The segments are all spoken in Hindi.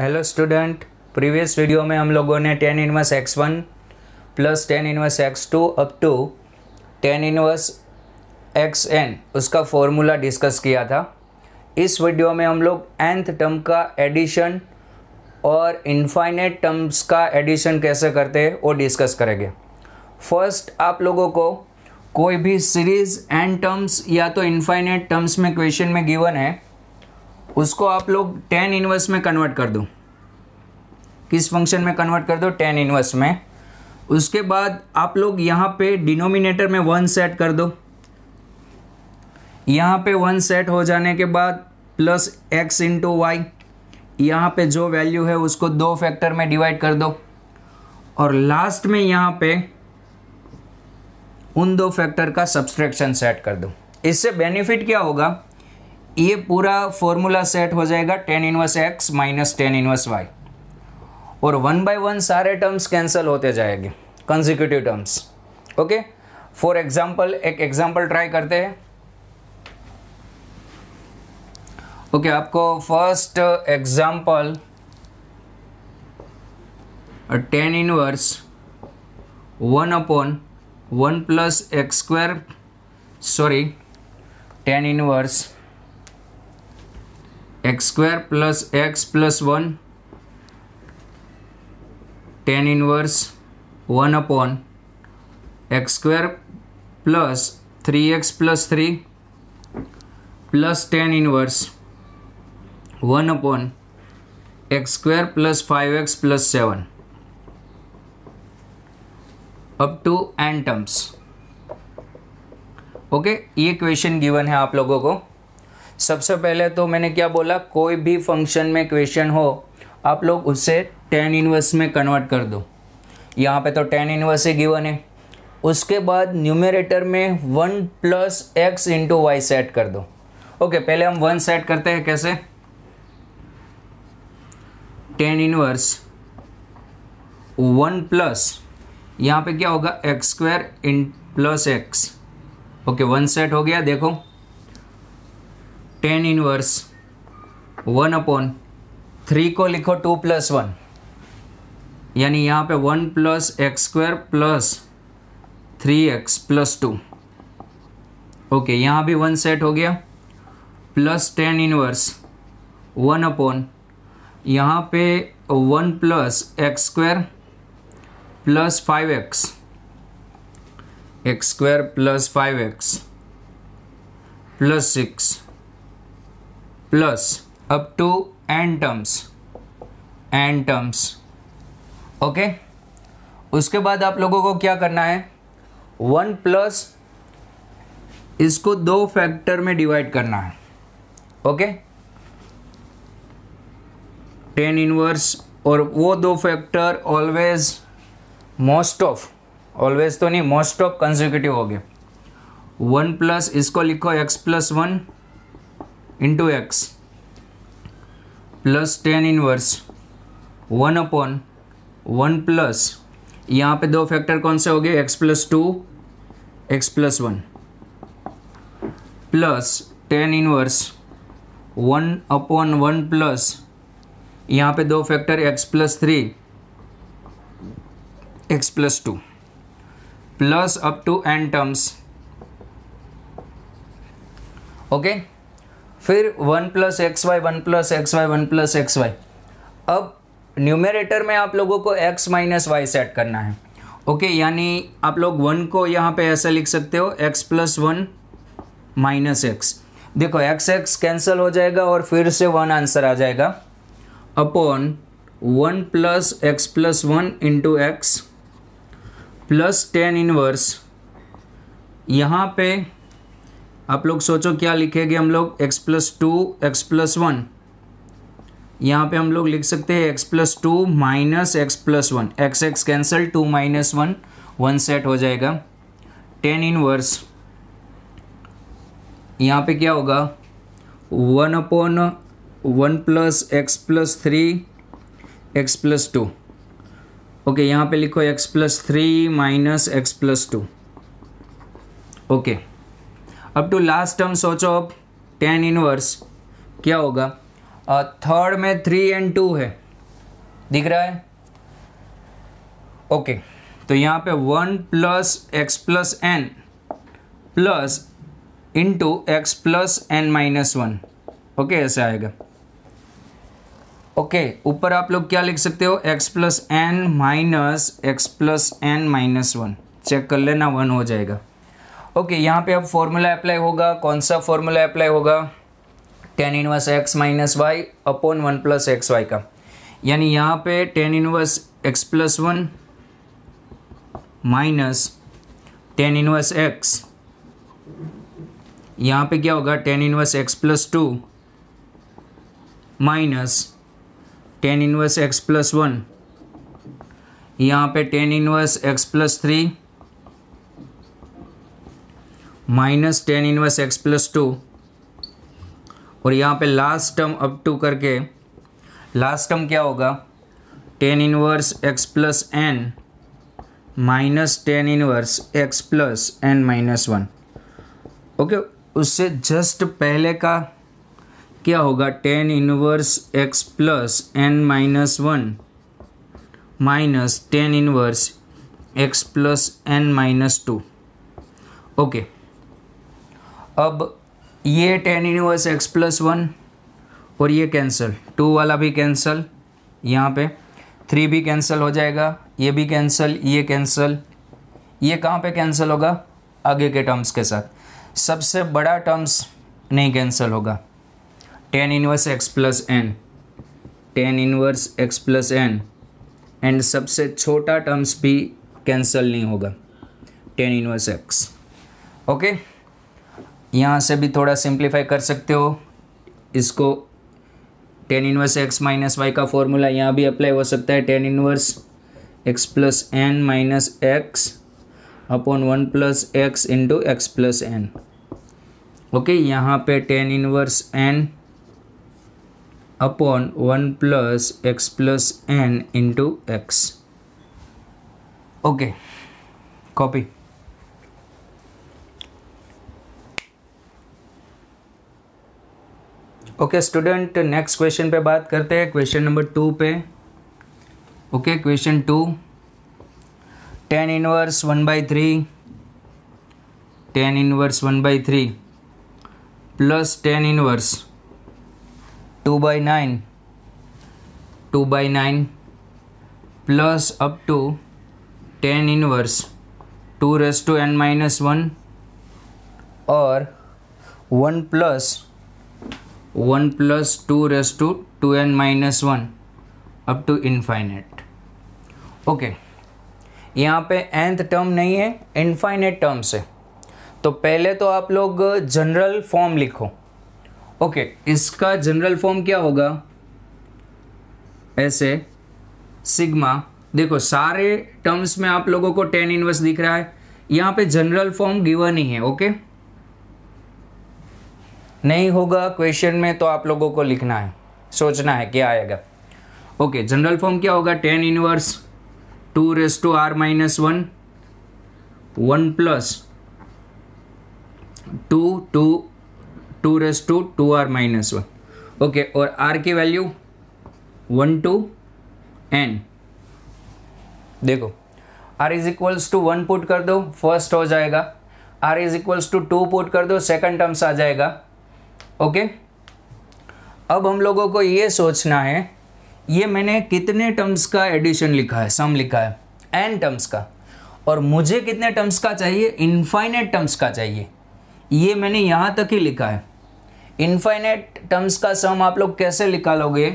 हेलो स्टूडेंट प्रीवियस वीडियो में हम लोगों ने tan inverse x one plus tan inverse x two up to tan inverse x n उसका फॉर्मूला डिस्कस किया था इस वीडियो में हम लोग एंथ टर्म का एडिशन और इन्फाइनेट टर्म्स का एडिशन कैसे करते हैं वो डिस्कस करेंगे फर्स्ट आप लोगों को कोई भी सीरीज़ एंड टर्म्स या तो इन्फाइनेट टर्म्स में क्वेश्चन में गिवन है उसको आप लोग टेन इन्वर्स में कन्वर्ट कर दो किस फंक्शन में कन्वर्ट कर दो टेन इनवर्स में उसके बाद आप लोग यहाँ पे डिनोमिनेटर में वन सेट कर दो यहाँ पे वन सेट हो जाने के बाद प्लस एक्स इंटू वाई यहाँ पे जो वैल्यू है उसको दो फैक्टर में डिवाइड कर दो और लास्ट में यहाँ पे उन दो फैक्टर का सब्सट्रैक्शन सेट कर दो इससे बेनिफिट क्या होगा ये पूरा फॉर्मूला सेट हो जाएगा tan inverse x minus tan inverse y और वन बाय वन सारे टर्म्स कैंसिल होते जाएंगे consecutive terms okay for example एक एग्जाम्पल ट्राई करते हैं ओके okay, आपको first example tan inverse one upon one plus x square sorry tan inverse x square plus x plus one tan inverse one upon x square plus three x plus three plus tan inverse one upon x square plus five x plus seven up to n terms okay ये क्वेश्चन गिवन है आप लोगों को सबसे पहले तो मैंने क्या बोला कोई भी फंक्शन में क्वेश्चन हो आप लोग उसे टेन इनवर्स में कन्वर्ट कर दो यहाँ पे तो टेन इनवर्स ही गिवन है उसके बाद न्यूमरेटर में one plus x into y set कर दो ओके पहले हम वन सेट करते हैं कैसे टेन इनवर्स वन प्लस यहाँ पे क्या होगा x square in plus x okay one set हो गया देखो tan inverse one upon three को लिखो टू प्लस वन यानी यहाँ पे one plus x square plus three x plus two okay यहाँ भी वन सेट हो गया plus tan inverse one upon यहाँ पे one plus x square plus five x x square plus five x plus six plus up to n terms n terms okay उसके बाद आप लोगों को क्या करना है वन प्लस इसको दो फैक्टर में डिवाइड करना है ओके टेन इनवर्स और वो दो factor always most of always तो नहीं मोस्ट ऑफ कंजिक्यूटिव हो गए वन प्लस इसको लिखो x plus one into x plus tan inverse one upon one plus यहाँ पे दो फैक्टर कौन से हो गए x plus two x plus one plus tan inverse one upon one plus यहाँ पे दो factor x plus three x plus two plus up to n terms okay फिर one plus x y one plus x y one plus x y अब न्यूमेरेटर में आप लोगों को x माइनस वाई सेट करना है ओके यानी आप लोग वन को यहाँ पे ऐसा लिख सकते हो x plus one minus x देखो एक्स एक्स कैंसिल हो जाएगा और फिर से वन आंसर आ जाएगा upon one plus x plus one into x plus tan inverse यहाँ पे आप लोग सोचो क्या लिखेंगे हम लोग x plus two x plus one यहाँ पे हम लोग लिख सकते हैं x plus two minus x plus one x x cancel two minus one one set हो जाएगा टेन इनवर्स यहाँ पे क्या होगा one upon one plus x plus three x plus two okay यहाँ पे लिखो x plus three minus x plus two okay up to last term सोचो अब टेन इनवर्स क्या होगा थर्ड में थ्री एंड टू है दिख रहा है ओके तो यहाँ पे one plus x plus n plus into x plus n minus one okay ऐसे आएगा ओके okay, ऊपर आप लोग क्या लिख सकते हो x plus n minus x plus n minus one check कर लेना वन हो जाएगा ओके यहाँ पे अब फॉर्मूला अप्लाई होगा कौन सा फॉर्मूला अप्लाई होगा tan inverse x minus y upon one plus x y का यानी यहाँ पे tan inverse x plus one minus tan inverse x यहाँ पे क्या होगा tan inverse x plus two minus tan inverse x plus one यहाँ पे tan inverse x plus three minus tan inverse x plus two और यहाँ पे लास्ट टर्म अप टू करके लास्ट टर्म क्या होगा tan inverse x plus n minus tan inverse x plus n minus one okay उससे जस्ट पहले का क्या होगा tan inverse x plus n minus one minus tan inverse x plus n minus two okay अब ये tan inverse x plus one और ये कैंसिल टू वाला भी कैंसिल यहाँ पे थ्री भी कैंसिल हो जाएगा ये भी कैंसिल ये कैंसिल ये कहाँ पे कैंसिल होगा आगे के टर्म्स के साथ सबसे बड़ा टर्म्स नहीं कैंसिल होगा tan inverse x plus n tan inverse x plus n and सबसे छोटा टर्म्स भी कैंसिल नहीं होगा टेन इनवर्स एक्स ओके यहाँ से भी थोड़ा सिंप्लीफाई कर सकते हो इसको tan inverse x minus y का फॉर्मूला यहाँ भी अप्लाई हो सकता है tan inverse x plus n minus x upon one plus x into x plus n okay यहाँ पे tan inverse n upon one plus x plus n into x okay copy okay student next question पे बात करते हैं क्वेश्चन नंबर टू पे okay question two tan inverse one by three tan inverse one by three plus tan inverse two by nine two by nine plus up to tan inverse two raise to n minus one और one plus plus two raise to two n minus one up to infinite okay यहाँ पे एंथ टर्म नहीं है इनफाइनेट टर्म्स है तो पहले तो आप लोग जनरल फॉर्म लिखो ओके okay. इसका जनरल फॉर्म क्या होगा ऐसे सिग्मा देखो सारे टर्म्स में आप लोगों को टेन इनवर्स दिख रहा है यहाँ पे जनरल फॉर्म गिवन ही है ओके okay? नहीं होगा क्वेश्चन में तो आप लोगों को लिखना है सोचना है क्या आएगा ओके जनरल फॉर्म क्या होगा tan inverse two raise to r minus one one plus two two two raise to two r minus one okay और आर की वैल्यू वन टू एन देखो r is equals to one put कर दो फर्स्ट हो जाएगा r is equals to two put कर दो सेकंड टर्म्स आ जाएगा ओके अब हम लोगों को ये सोचना है ये मैंने कितने टर्म्स का एडिशन लिखा है सम लिखा है एन टर्म्स का और मुझे कितने टर्म्स का चाहिए इनफाइनेट टर्म्स का चाहिए ये मैंने यहाँ तक ही लिखा है इनफाइनेट टर्म्स का सम आप लोग कैसे निकालोगे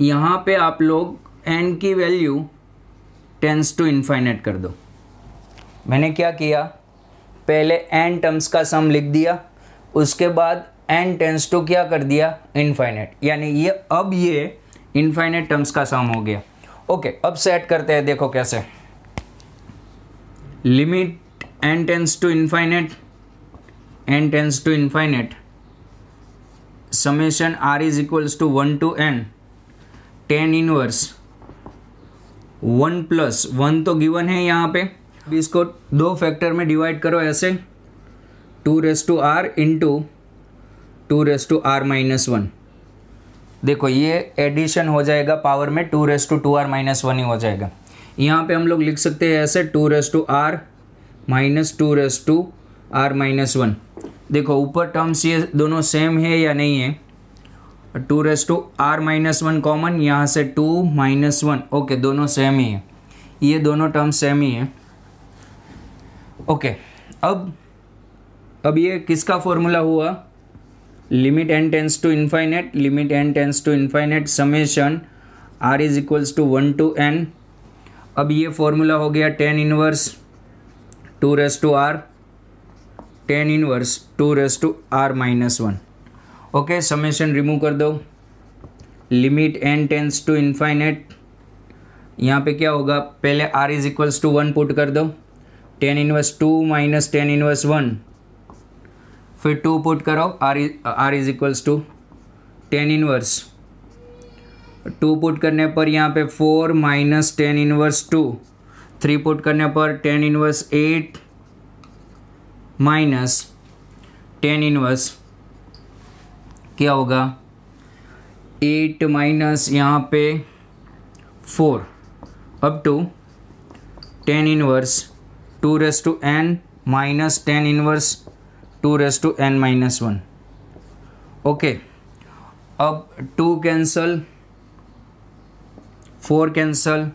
यहाँ पे आप लोग एन की वैल्यू टेंस टू इनफाइनेट कर दो मैंने क्या किया पहले एन टर्म्स का सम लिख दिया उसके बाद एन टेंस टू क्या कर दिया इनफाइनेट यानी ये अब ये इनफाइनेट टर्म्स का सम हो गया ओके okay, अब सेट करते हैं देखो कैसे limit n tends to infinite n tends to infinite summation r is equals to one to n tan inverse one plus one तो गिवन है यहाँ पे इसको दो फैक्टर में डिवाइड करो ऐसे two raise to r into two raise to r minus one देखो ये एडिशन हो जाएगा पावर में two raise to two r minus one ही हो जाएगा यहाँ पे हम लोग लिख सकते हैं ऐसे two raise to r minus two raise to r minus one देखो ऊपर टर्म्स ये दोनों सेम है या नहीं है two raise to r minus one common यहाँ से टू माइनस वन ओके दोनों सेम ही है ये दोनों टर्म्स सेम ही है ओके अब अब ये किसका फॉर्मूला हुआ limit n tends to infinite limit n tends to infinite summation r is equals to one to n अब ये फॉर्मूला हो गया tan inverse two raise to r tan inverse two raise to r minus one okay summation remove कर दो limit n tends to infinite यहाँ पे क्या होगा पहले r is equals to one put कर दो tan inverse two minus tan inverse one फिर टू पुट करो r r is equals to tan inverse two put करने पर यहाँ पे four minus tan inverse two three put करने पर tan inverse eight minus tan inverse क्या होगा एट माइनस यहाँ पे four up to tan inverse two raise to n minus tan inverse two raise to n minus one okay अब टू कैंसल फोर कैंसल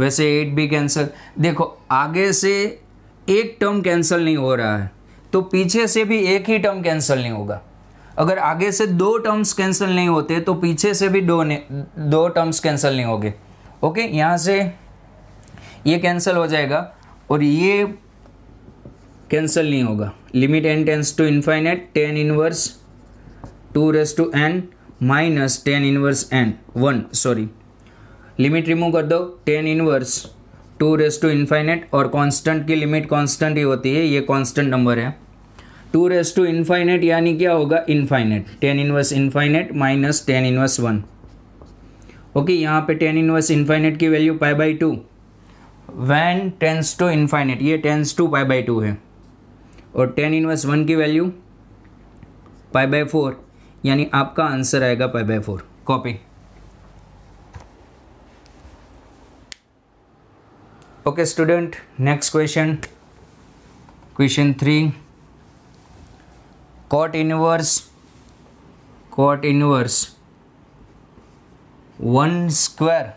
वैसे एट भी कैंसल देखो आगे से एक टर्म कैंसिल नहीं हो रहा है तो पीछे से भी एक ही टर्म कैंसिल नहीं होगा अगर आगे से दो टर्म्स कैंसिल नहीं होते तो पीछे से भी दो ने दो टर्म्स कैंसिल नहीं होंगे ओके यहाँ से ये कैंसिल हो जाएगा और ये कैंसिल नहीं होगा limit n tends to infinite tan inverse two raise to n minus tan inverse n one sorry limit remove कर दो tan inverse two raise to infinite और कांस्टेंट की लिमिट कांस्टेंट ही होती है ये कांस्टेंट नंबर है टू रेस टू इन्फाइनेट यानी क्या होगा infinite tan inverse infinite minus tan inverse one okay यहाँ पे टेन इनवर्स इन्फाइनेट की value pi by two van tense to infinite ये tends to pi by two है और टेन इनवर्स वन की वैल्यू पाई बाय फोर यानी आपका आंसर आएगा pi by four copy okay student next question question three cot inverse cot inverse one square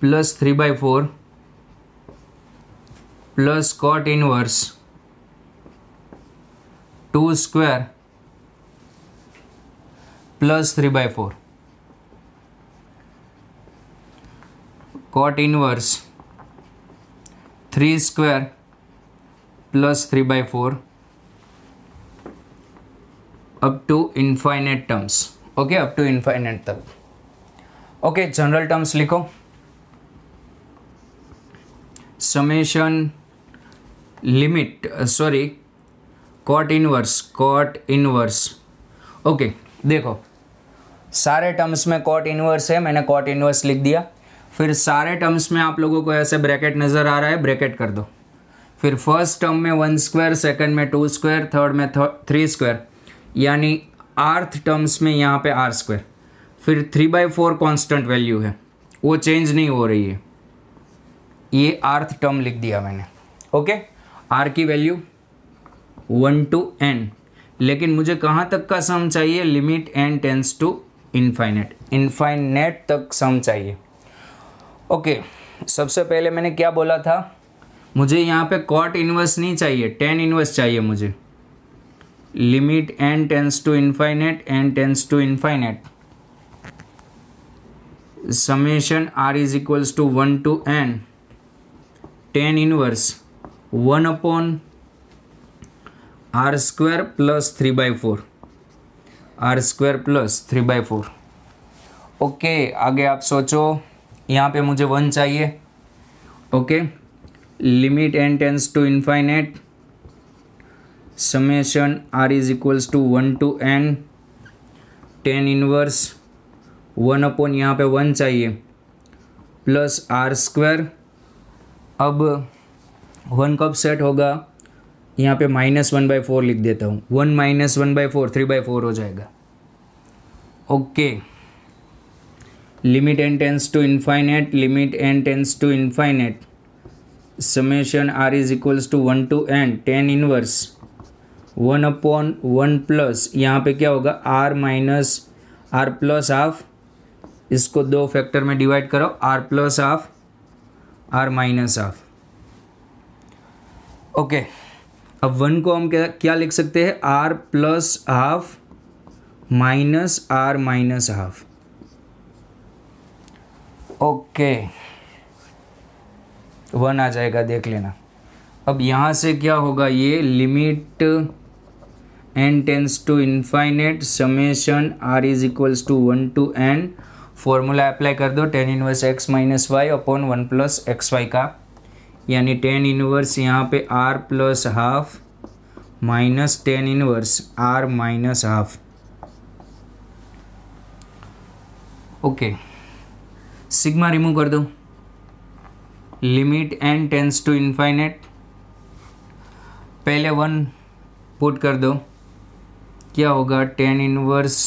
plus three by four plus cot inverse 2 square plus 3 by 4 cot inverse 3 square plus 3 by 4 up to infinite terms okay up to infinite term okay general terms likho summation limit uh, sorry cot inverse cot inverse okay देखो सारे टर्म्स में कॉट इनवर्स है मैंने कॉट इनवर्स लिख दिया फिर सारे टर्म्स में आप लोगों को ऐसे ब्रैकेट नज़र आ रहा है ब्रैकेट कर दो फिर फर्स्ट टर्म में वन स्क्वायर सेकंड में टू स्क्वायर थर्ड में थ्री स्क्वायर यानी आर्थ टर्म्स में यहाँ पे आर स्क्वायर फिर three by four constant value है वो चेंज नहीं हो रही है ये आर्थ टर्म लिख दिया मैंने ओके आर की वैल्यू वन टू एन लेकिन मुझे कहाँ तक का सम चाहिए limit n tends to infinite infinite तक सम चाहिए ओके okay, सबसे पहले मैंने क्या बोला था मुझे यहाँ पे कॉट इन्वर्स नहीं चाहिए टेन इन्वर्स चाहिए मुझे limit n tends to infinite n tends to infinite summation r is equals to one to n tan inverse one upon r square plus three by four r square plus three by four okay आगे आप सोचो यहाँ पे मुझे वन चाहिए okay limit n tends to infinite summation r is equals to one to n tan inverse one upon यहाँ पे वन चाहिए प्लस आर स्क्वेर अब वन कब सेट होगा यहाँ पे माइनस वन बाई फोर लिख देता हूँ one minus one by four three by four हो जाएगा okay limit n tends to infinite limit n tends to infinite summation r is equals to one to n tan inverse one upon one plus यहाँ पे क्या होगा r minus r plus half इसको दो फैक्टर में डिवाइड करो r plus half r minus half okay अब वन को हम क्या क्या लिख सकते हैं r plus half minus r minus half okay one आ जाएगा देख लेना अब यहाँ से क्या होगा ये limit n tends to infinite summation r is equals to one to n formula apply कर दो tan inverse x minus y upon one plus x y का यानी टेन इनवर्स यहाँ पे r plus half minus tan inverse r minus half okay sigma remove कर दो limit n tends to infinite पहले वन पुट कर दो क्या होगा tan inverse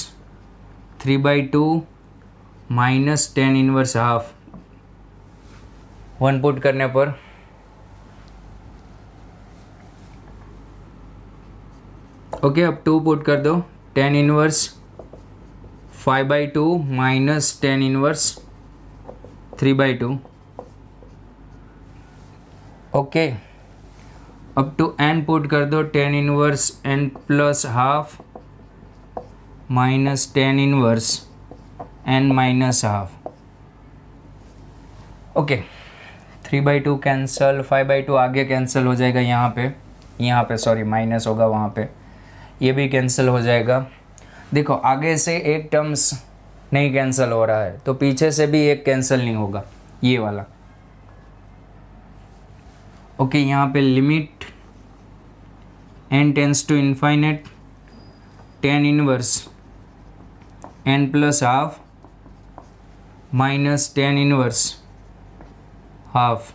three by two minus tan inverse half one put करने पर ओके अब टू पुट कर दो tan inverse five by two minus tan inverse three by two okay अब टू एन पुट कर दो tan inverse n plus half minus tan inverse n minus half okay three by two cancel five by two आगे कैंसिल हो जाएगा यहाँ पे यहाँ पे सॉरी माइनस होगा वहाँ पे ये भी कैंसिल हो जाएगा देखो आगे से एक टर्म्स नहीं कैंसिल हो रहा है तो पीछे से भी एक कैंसिल नहीं होगा ये वाला ओके यहाँ पे limit n tends to infinite tan inverse n plus half minus tan inverse half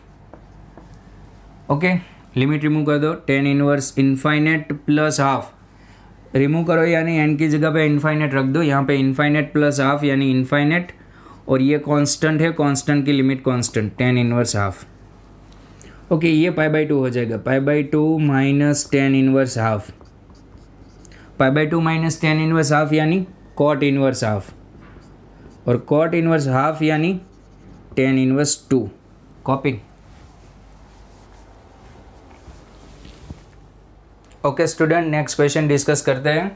okay limit remove कर दो tan inverse infinite plus half remove करो यानी एन की जगह पे इनफाइनेट रख दो यहाँ पे इनफाइनेट प्लस हाफ यानी इनफाइनेट और ये कांस्टेंट है कांस्टेंट की limit constant tan inverse half okay ये पाई बाई टू हो जाएगा pi by two minus tan inverse half pi by two minus tan inverse half यानी कॉट इनवर्स हाफ और कॉट इनवर्स हाफ यानी tan inverse two copying okay student next question discuss करते हैं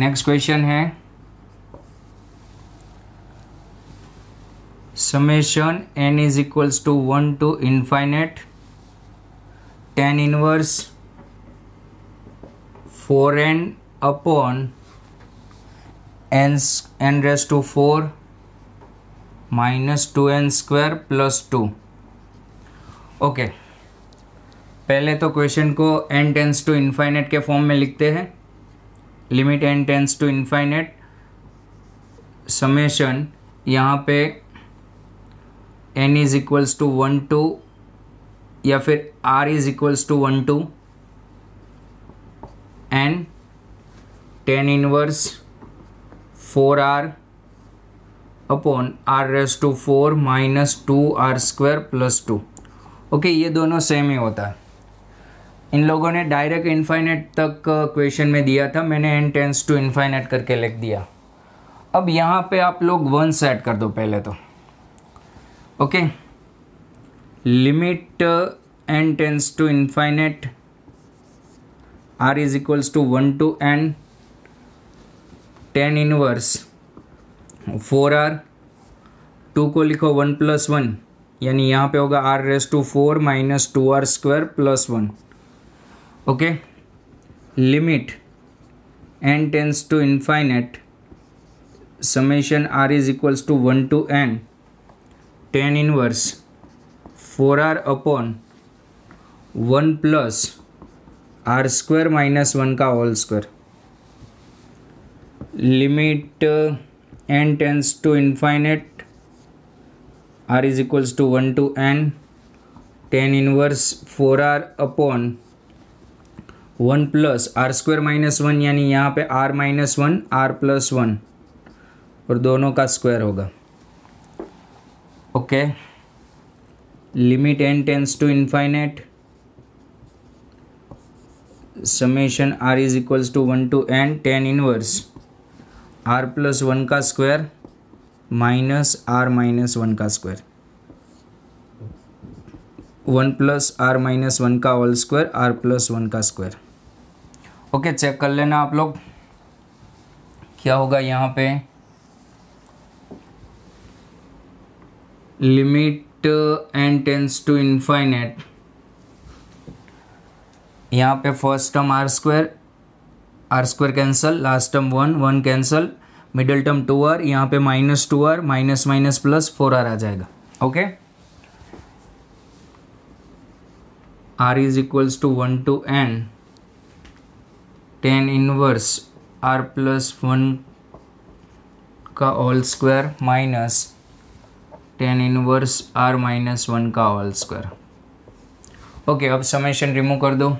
नेक्स्ट क्वेश्चन है summation n is equals to one to infinite tan inverse four n upon n n raise to four minus two n square plus two okay पहले तो क्वेश्चन को एन टेंस टू इन्फाइनेट के फॉर्म में लिखते हैं limit n tends to infinite summation यहाँ पे n is equals to one two या फिर r is equals to one to n tan inverse four r upon r raise to four minus two r square plus two okay ये दोनों सेम ही होता है इन लोगों ने डायरेक्ट इन्फाइनेट तक क्वेश्चन uh, में दिया था मैंने एन टेंस टू इन्फाइनेट करके लिख दिया अब यहाँ पे आप लोग वन सेट कर दो पहले तो okay limit n tends to infinite r is equals to one to n tan inverse four r two को लिखो वन प्लस वन यानी यहाँ पे होगा r raise to four minus two r square plus one Okay, limit n tends to infinite, summation r is equals to 1 to n, tan inverse 4r upon 1 plus r square minus 1 ka whole square. Limit uh, n tends to infinite, r is equals to 1 to n, tan inverse 4r upon one plus r square minus one यानी यहाँ पे r minus one r plus one और दोनों का स्क्वायर होगा okay limit n tends to infinite summation r is equals to one to n tan inverse r plus one का square minus r minus one का square one plus r minus one का whole square r plus one का स्क्वायर ओके चेक कर लेना आप लोग क्या होगा यहाँ पे limit n tends to infinite यहाँ पे first term r square r square cancel last term one one cancel middle term two r यहाँ पे minus two r minus minus plus four r आ जाएगा okay r is equals to one to n tan inverse r plus one का whole square minus tan inverse r minus one का होल स्क्वायर ओके अब समेशन रिमूव कर दो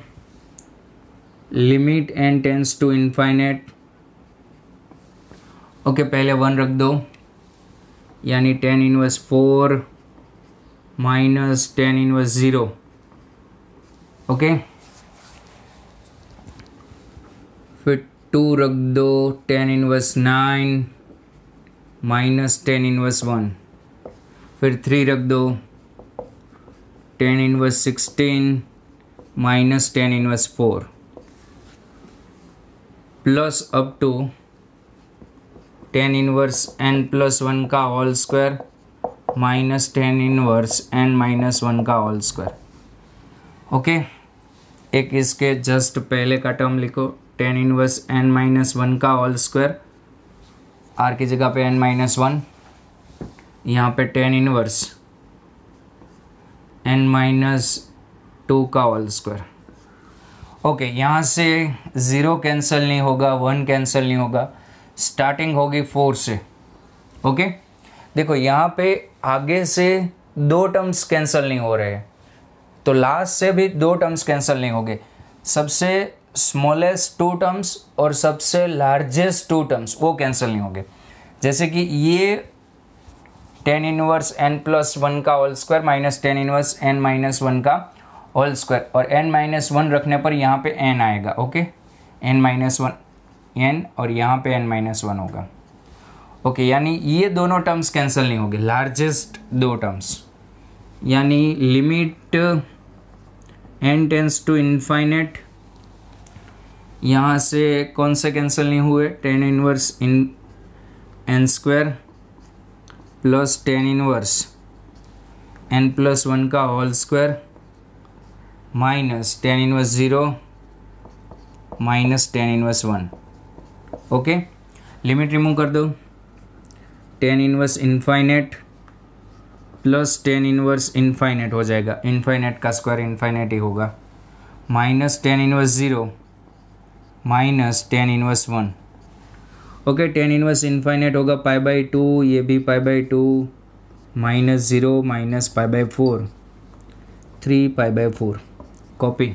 limit and tends to infinite okay पहले वन रख दो यानी ten inverse four minus ten inverse zero okay two रख दो ten inverse nine minus ten inverse one फिर थ्री रख दो ten inverse sixteen minus ten inverse four plus up to ten inverse n plus one का whole square minus ten inverse n minus one का होल स्क्वायर ओके एक इसके जस्ट पहले का टर्म लिखो ten inverse n minus one का ऑल स्क्वायर आर की जगह पे एन माइनस वन यहाँ पे ten inverse n minus two का ऑल स्क्वायर ओके यहाँ से ज़ीरो कैंसिल नहीं होगा वन कैंसिल नहीं होगा स्टार्टिंग होगी फोर से ओके देखो यहाँ पे आगे से दो टर्म्स कैंसिल नहीं हो रहे तो लास्ट से भी दो टर्म्स कैंसिल नहीं होंगे सबसे स्मॉलेस्ट टू टर्म्स और सबसे लार्जेस्ट टू टर्म्स वो कैंसिल नहीं होंगे जैसे कि ये ten inverse n plus one का whole square minus ten inverse n minus one का होल स्क्वायर और एन माइनस वन रखने पर यहाँ पे एन आएगा okay n minus one n और यहाँ पे एन माइनस वन होगा ओके यानी ये दोनों टर्म्स कैंसिल नहीं होंगे लार्जेस्ट दो टर्म्स यानी limit n tends to infinite यहाँ से कौन से कैंसिल नहीं हुए ten inverse in n square plus ten inverse n plus one का whole square minus ten inverse zero minus ten inverse one okay limit remove कर दो ten inverse infinite plus ten inverse infinite हो जाएगा इनफाइनेट का स्क्वायर इनफाइनेट ही होगा minus ten inverse zero minus ten inverse one okay ten inverse infinite होगा पाई बाई टू ये भी pi by two minus zero minus pi by four three pi by four copy